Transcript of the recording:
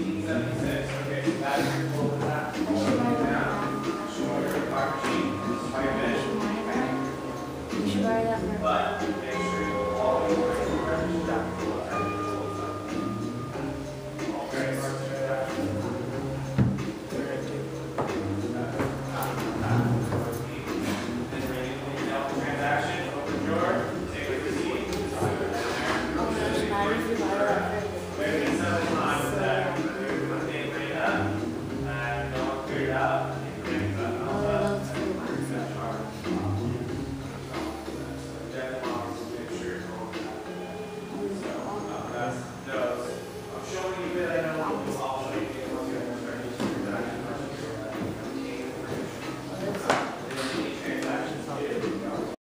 You up and knock it up.